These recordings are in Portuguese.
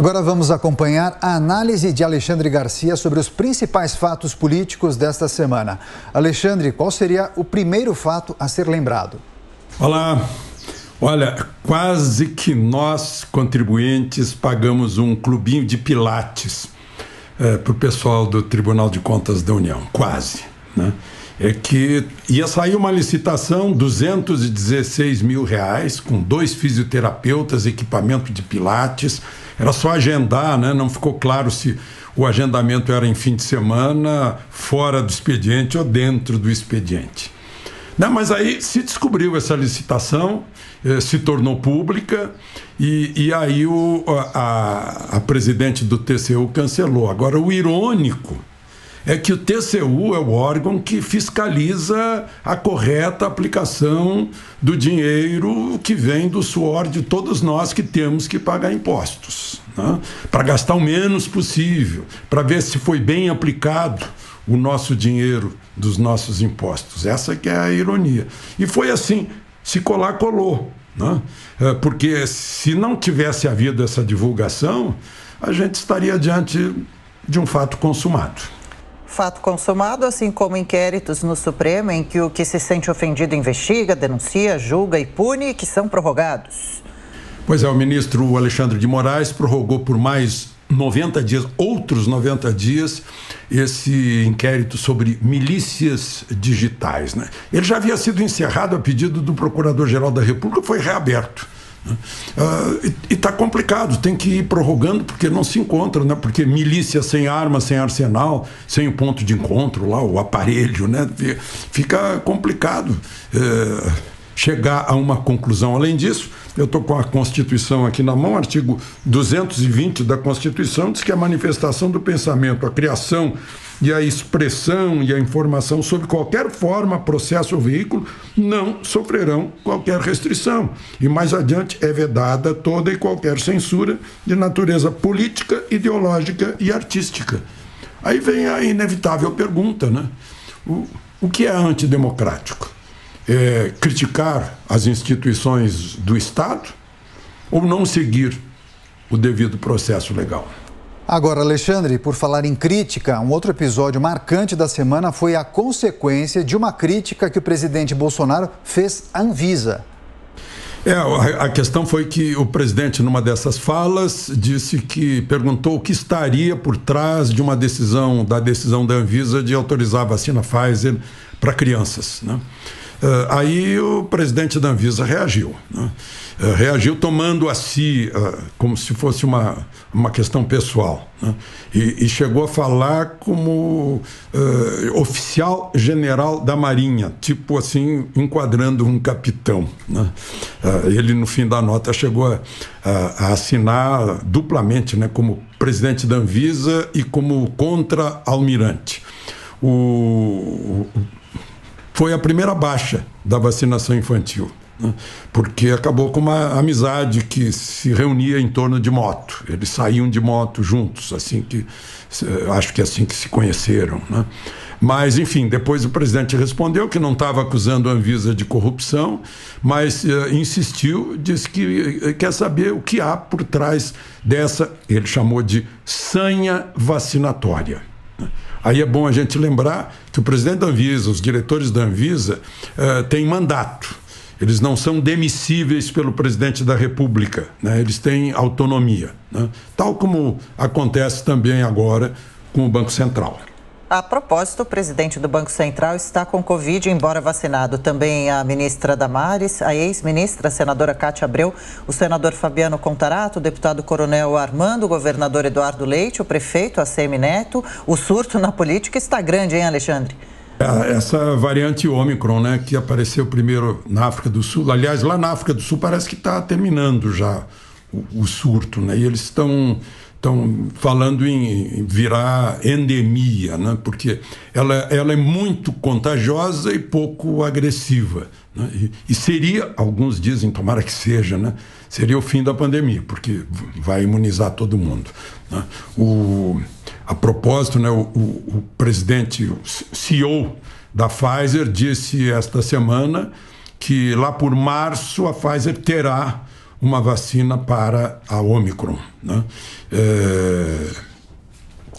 Agora vamos acompanhar a análise de Alexandre Garcia sobre os principais fatos políticos desta semana. Alexandre, qual seria o primeiro fato a ser lembrado? Olá. Olha, quase que nós, contribuintes, pagamos um clubinho de pilates é, para o pessoal do Tribunal de Contas da União. Quase. Né? É que ia sair uma licitação, 216 mil reais, com dois fisioterapeutas, equipamento de pilates era só agendar, né? não ficou claro se o agendamento era em fim de semana, fora do expediente ou dentro do expediente. Não, mas aí se descobriu essa licitação, eh, se tornou pública e, e aí o, a, a presidente do TCU cancelou. Agora, o irônico é que o TCU é o órgão que fiscaliza a correta aplicação do dinheiro que vem do suor de todos nós que temos que pagar impostos. Né? Para gastar o menos possível, para ver se foi bem aplicado o nosso dinheiro dos nossos impostos. Essa que é a ironia. E foi assim, se colar, colou. Né? É, porque se não tivesse havido essa divulgação, a gente estaria diante de um fato consumado fato consumado, assim como inquéritos no Supremo em que o que se sente ofendido investiga, denuncia, julga e pune, que são prorrogados. Pois é, o ministro Alexandre de Moraes prorrogou por mais 90 dias, outros 90 dias, esse inquérito sobre milícias digitais. Né? Ele já havia sido encerrado a pedido do Procurador-Geral da República, foi reaberto. Uh, e está complicado, tem que ir prorrogando porque não se encontra, né? porque milícia sem arma, sem arsenal, sem o ponto de encontro lá, o aparelho, né? fica complicado uh, chegar a uma conclusão. Além disso, eu estou com a Constituição aqui na mão, artigo 220 da Constituição, diz que a manifestação do pensamento, a criação e a expressão e a informação sobre qualquer forma, processo ou veículo não sofrerão qualquer restrição. E mais adiante é vedada toda e qualquer censura de natureza política, ideológica e artística. Aí vem a inevitável pergunta, né? O, o que é antidemocrático? É criticar as instituições do Estado ou não seguir o devido processo legal? Agora, Alexandre, por falar em crítica, um outro episódio marcante da semana foi a consequência de uma crítica que o presidente Bolsonaro fez à Anvisa. É, a questão foi que o presidente, numa dessas falas, disse que perguntou o que estaria por trás de uma decisão, da decisão da Anvisa de autorizar a vacina Pfizer para crianças. Né? Uh, aí o presidente da Anvisa reagiu. Né? Uh, reagiu tomando a si uh, como se fosse uma, uma questão pessoal. Né? E, e, chegou a falar como oficial general da Marinha, tipo assim, enquadrando um capitão. Né? ele, no fim da nota, chegou a, a, a assinar duplamente né, como presidente da Anvisa e como contra-almirante. O, o foi a primeira baixa da vacinação infantil. Né? Porque acabou com uma amizade que se reunia em torno de moto. Eles saíam de moto juntos, assim que acho que é assim que se conheceram. Né? Mas, enfim, depois o presidente respondeu que não estava acusando a Anvisa de corrupção, mas uh, insistiu, disse que uh, quer saber o que há por trás dessa, ele chamou de sanha vacinatória. Aí é bom a gente lembrar que o presidente da Anvisa, os diretores da Anvisa, uh, têm mandato. Eles não são demissíveis pelo presidente da República, né? eles têm autonomia. Né? Tal como acontece também agora com o Banco Central. A propósito, o presidente do Banco Central está com Covid, embora vacinado. Também a ministra Damares, a ex-ministra, a senadora Cátia Abreu, o senador Fabiano Contarato, o deputado Coronel Armando, o governador Eduardo Leite, o prefeito ACM Neto. O surto na política está grande, hein, Alexandre? É, essa variante Ômicron, né, que apareceu primeiro na África do Sul. Aliás, lá na África do Sul parece que está terminando já o, o surto, né? E eles estão estão falando em virar endemia, né? porque ela, ela é muito contagiosa e pouco agressiva. Né? E, e, seria, alguns dizem, tomara que seja, né? seria o fim da pandemia, porque vai imunizar todo mundo. Né? O, a propósito, né, o, o, o presidente, o CEO da Pfizer, disse esta semana que lá por março a Pfizer terá uma vacina para a Omicron. Né? É,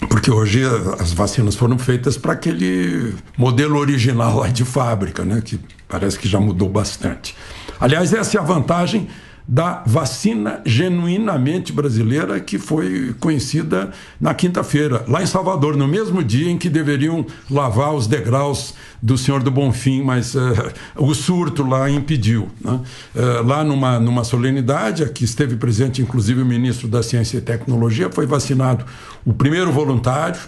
porque hoje as vacinas foram feitas para aquele modelo original lá de fábrica, né? que parece que já mudou bastante. Aliás, essa é a vantagem da vacina genuinamente brasileira que foi conhecida na quinta-feira, lá em Salvador, no mesmo dia em que deveriam lavar os degraus do Senhor do Bonfim, mas uh, o surto lá impediu. Né? Uh, lá numa, numa solenidade, que esteve presente inclusive o ministro da Ciência e Tecnologia, foi vacinado o primeiro voluntário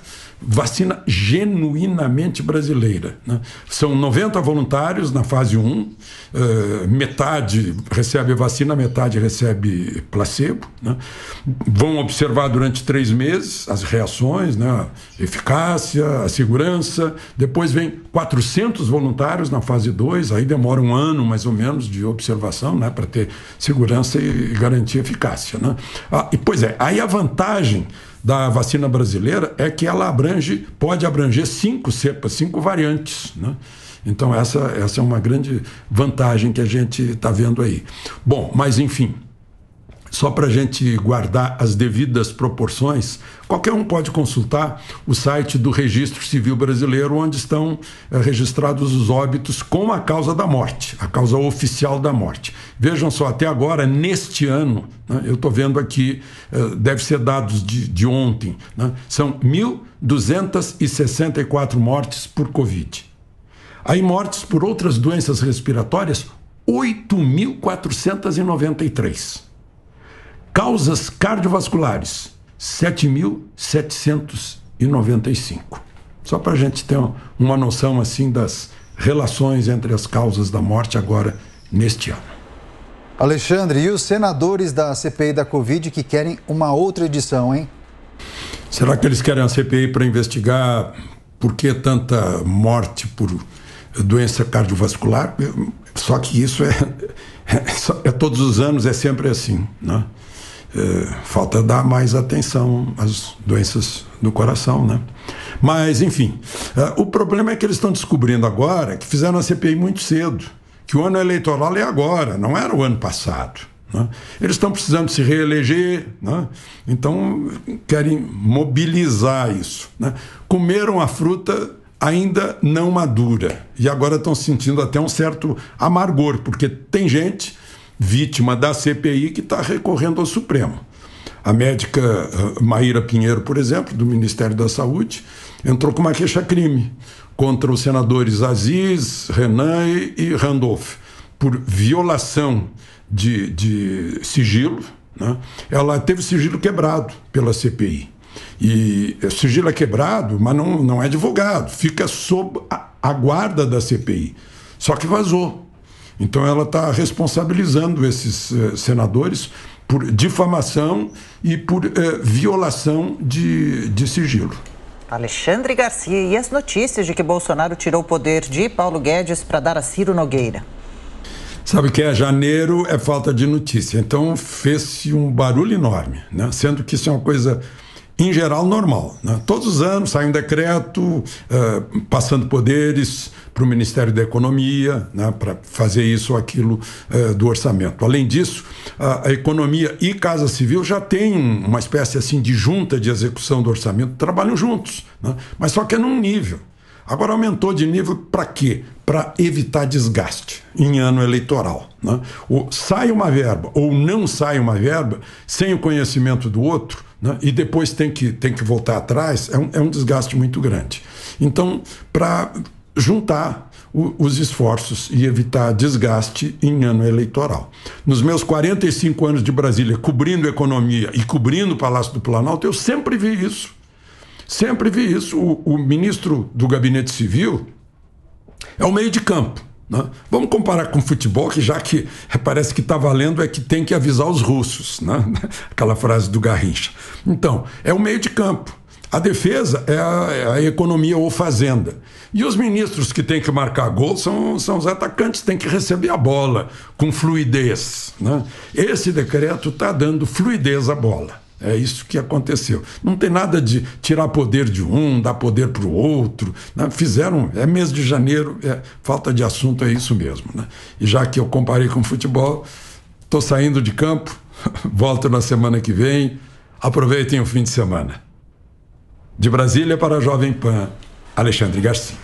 vacina genuinamente brasileira. Né? São 90 voluntários na fase 1, uh, eh, metade recebe vacina, metade recebe placebo. Né? Vão observar durante três meses as reações, né? a eficácia, a segurança. Depois vem 400 voluntários na fase 2, aí demora um ano mais ou menos de observação né? para ter segurança e garantir eficácia. Né? Ah, e, pois é, aí a vantagem da vacina brasileira é que ela abrange, pode abranger cinco cepas, cinco variantes. Né? Então, essa, essa é uma grande vantagem que a gente está vendo aí. Bom, mas enfim, só para a gente guardar as devidas proporções, qualquer um pode consultar o site do Registro Civil Brasileiro, onde estão é, registrados os óbitos com a causa da morte, a causa oficial da morte. Vejam só, até agora, neste ano, né, eu estou vendo aqui, é, deve ser dados de, de ontem, né, são 1.264 mortes por Covid. Aí, mortes por outras doenças respiratórias, 8.493. Causas cardiovasculares, 7.795. Só para a gente ter uma noção assim das relações entre as causas da morte agora neste ano. Alexandre, e os senadores da CPI da Covid que querem uma outra edição, hein? Será que eles querem a CPI para investigar por que tanta morte por doença cardiovascular? Só que isso é, é, é todos os anos, é sempre assim, né? É, falta dar mais atenção às doenças do coração, né? Mas, enfim, é, o problema é que eles estão descobrindo agora que fizeram a CPI muito cedo, que o ano eleitoral é agora, não era o ano passado. Né? Eles estão precisando se reeleger, né? então querem mobilizar isso. Né? Comeram a fruta ainda não madura e agora estão sentindo até um certo amargor, porque tem gente vítima da CPI que está recorrendo ao Supremo. A médica uh, Maíra Pinheiro, por exemplo, do Ministério da Saúde, entrou com uma queixa-crime contra os senadores Aziz, Renan e Randolph por violação de, de sigilo. Né? Ela teve sigilo quebrado pela CPI. E o sigilo é quebrado, mas não, não é divulgado, fica sob a, a guarda da CPI. Só que vazou. Então ela está responsabilizando esses eh, senadores por difamação e por eh, violação de, de sigilo. Alexandre Garcia, e as notícias de que Bolsonaro tirou o poder de Paulo Guedes para dar a Ciro Nogueira? Sabe que é janeiro é falta de notícia, então fez-se um barulho enorme, né? sendo que isso é uma coisa em geral, normal. Né? Todos os anos sai um decreto uh, passando poderes para o Ministério da Economia né, para fazer isso ou aquilo uh, do orçamento. Além disso, a, a, Economia e Casa Civil já têm uma espécie assim de junta de execução do orçamento, trabalham juntos, né? mas só que é num nível. Agora aumentou de nível para quê? Para evitar desgaste em ano eleitoral. Né? Sai uma verba ou não sai uma verba sem o conhecimento do outro né? e depois tem que, tem que voltar atrás, é um, é um desgaste muito grande. Então, para juntar o, os esforços e evitar desgaste em ano eleitoral. Nos meus 45 anos de Brasília, cobrindo economia e cobrindo o Palácio do Planalto, eu sempre vi isso. Sempre vi isso. O, o ministro do Gabinete Civil é o meio de campo. Né? Vamos comparar com futebol, que já que parece que está valendo é que tem que avisar os russos, né? aquela frase do Garrincha. Então, é o meio de campo. A defesa é a, é a, economia ou fazenda. E os ministros que têm que marcar gol são, são os atacantes, têm que receber a bola com fluidez. Né? Esse decreto está dando fluidez à bola. É isso que aconteceu. Não tem nada de tirar poder de um, dar poder para o outro. Né? Fizeram, é mês de janeiro, é, falta de assunto é isso mesmo. Né? E já que eu comparei com futebol, Estou saindo de campo, volto na semana que vem. Aproveitem o fim de semana. De Brasília para a Jovem Pan, Alexandre Garcia.